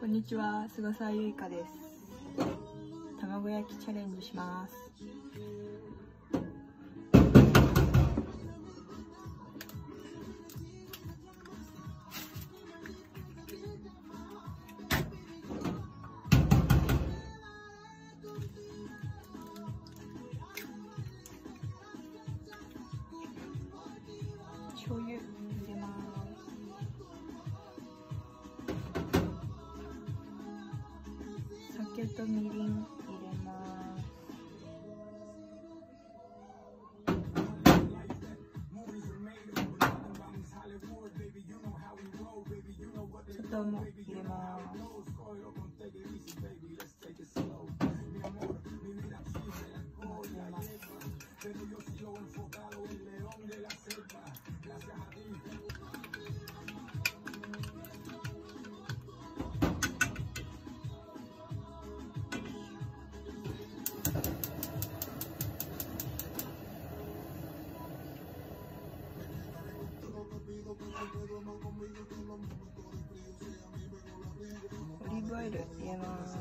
こんにちは、菅沢ゆいかです。卵焼きチャレンジします。とみりん入れます。ちょっとも入れます。オリーブオイル入れます。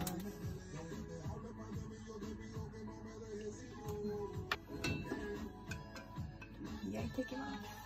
焼いていきます。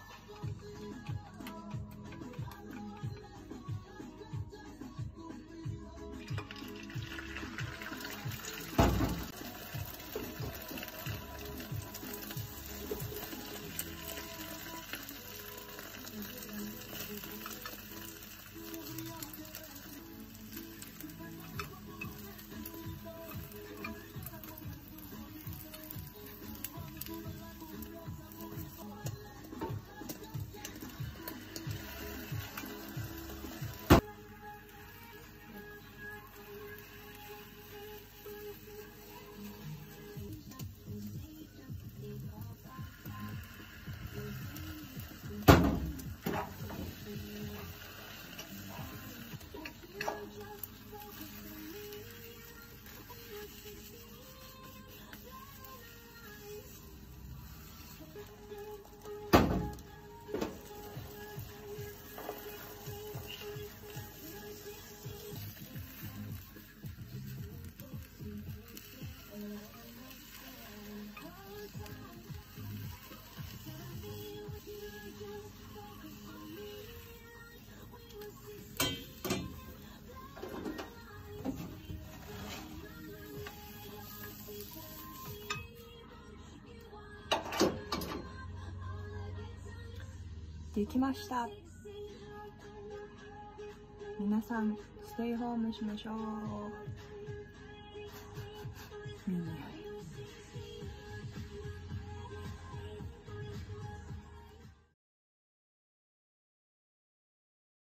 できました。皆さんステイホームしましょう、